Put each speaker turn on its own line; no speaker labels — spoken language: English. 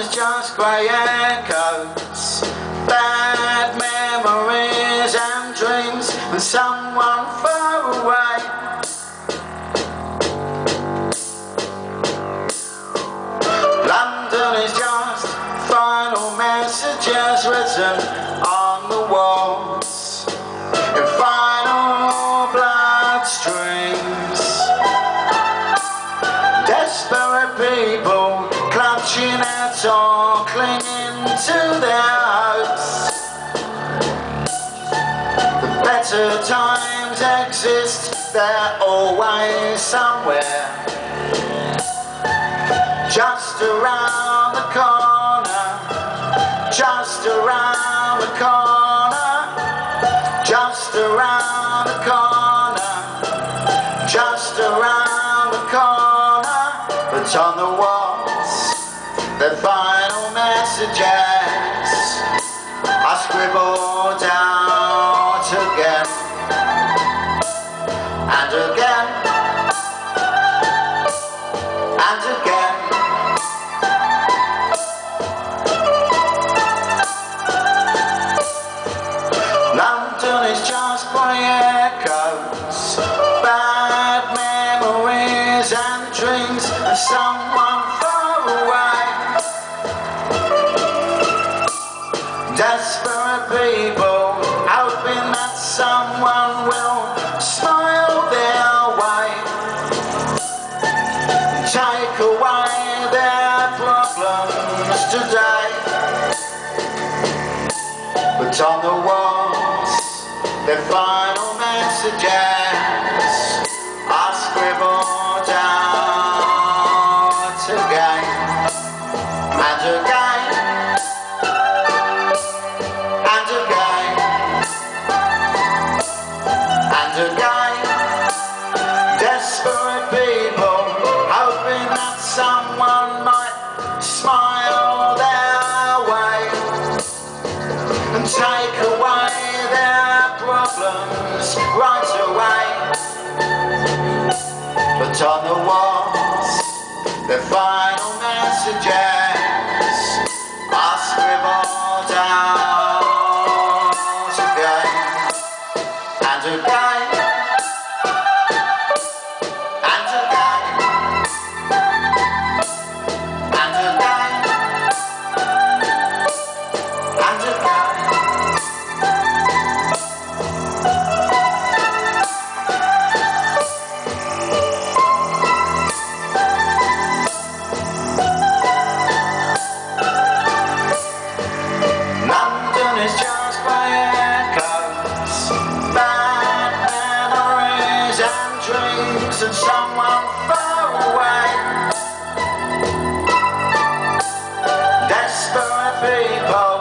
is just grey echoes, bad memories and dreams, and someone far away. London is just final messages written on the walls clutching at or clinging to their hopes. The better times exist, they're always somewhere just around the corner, just around the corner, just around the corner, just around the corner. But on the walls, the final messages I scribbled out again and again and again. London is just grey echoes, bad memories and dreams of someone Desperate people hoping that someone will smile their way, take away their problems today. But on the walls, their final messages problems right away. But on the walls The final messages I scribbled out again. And again missing someone far away. Desperate people.